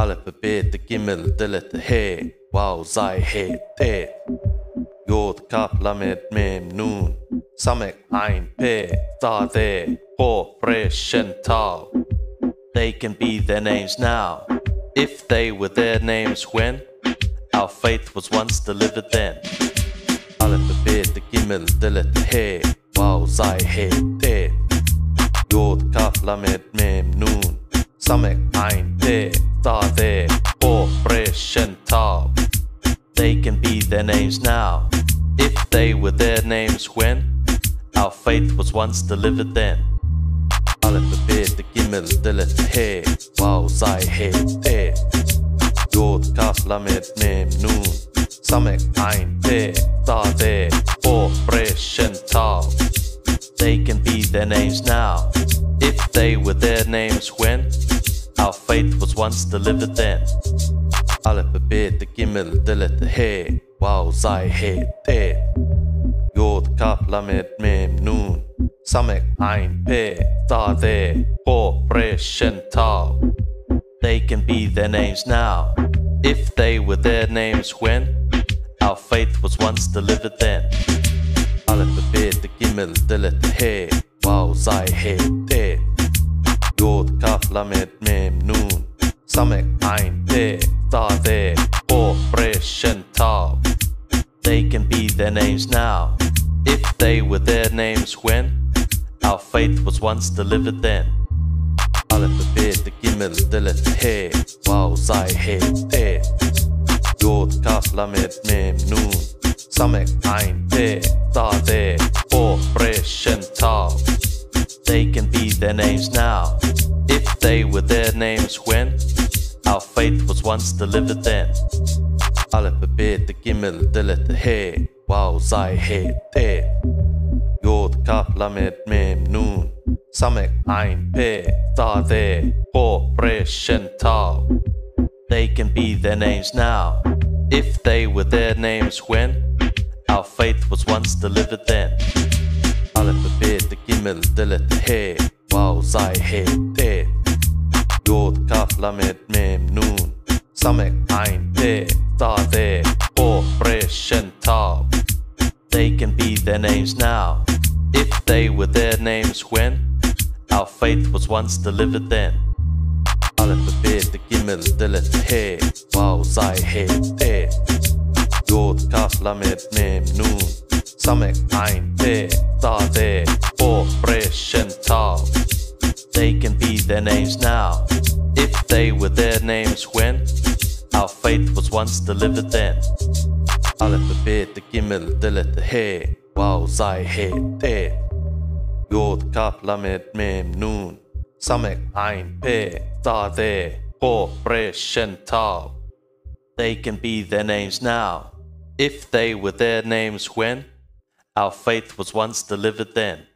Aleph Bet Gimel Dalet He Wow Zai He Te Yod Kaf Lamed Mem Nun Samek Ein Pe Ta The Ho Pre Shen Tau They can be their names now. If they were their names when? Our faith was once delivered then. Aleph Bet Gimel Dalet He Wow Zai He Te Yod Kaf Lamed Mem Nun Samek Ein Pe Ta The Ho Pre Shen Tau They can be their names now. If they were their names when our faith was once delivered then. Aleph Bet Gimel Dalet He Wow Zai He Te Yod Kaf Lamed Mem Nun Samek Ein Pe Ta The Ho Pre Shen Tau They can be their names now. If they were their names when our faith was once delivered then. Aleph Bet the Gimel Dalet He Wow Zai He Te Yod Kaf Lamed Mem Nun Samek Ein Pe Ta The Ho Pre They can be their names now. If they were their names when? Our faith was once delivered then. Aleph Bet the Gimel Dalet He Wow Zai He Te Yod Kaf Lamed Mem Nun Samek Ein Pe Ta The Ho Pre Shen Tau They can be their names now. If they were their names when our faith was once delivered then. Aleph Bet Gimel Dalet He Wow Zai He Te Yod Kaf Lamed Mem Nun Samek Ein Pe Ta The Ho Pre Shen Tau They can be their names now if they were their names when our faith was once delivered then. Aleph Bet Gimel Dalet He Wow Zai He Te Yod Kaf Lamed Mem Nun Samek Ein Pe Ta The Ho Pre Shen Tau They can be their names now if they were their names when our faith was once delivered then. Aleph Bet Gimel Dalet He. Wow Zai He Te. Yod Kaf Lamed Mem Nun. Samek Ein Pe Ta The Pre Shen Tau They can be their names now. If they were their names when our faith was once delivered then. Aleph Bet Gimel Dalet He. Wow Zai He Te. Yod Kaf Lamed Shen They can be their names now if they were their names when our faith was once delivered then. Aleph Bet Gimel Dalet He Wow Zai He Te Yod Kaf Lamed Mem Nun Samek Ein Pe Ta The Ho Pre Shen Tau They can be their names now if they were their names when our faith was once delivered then.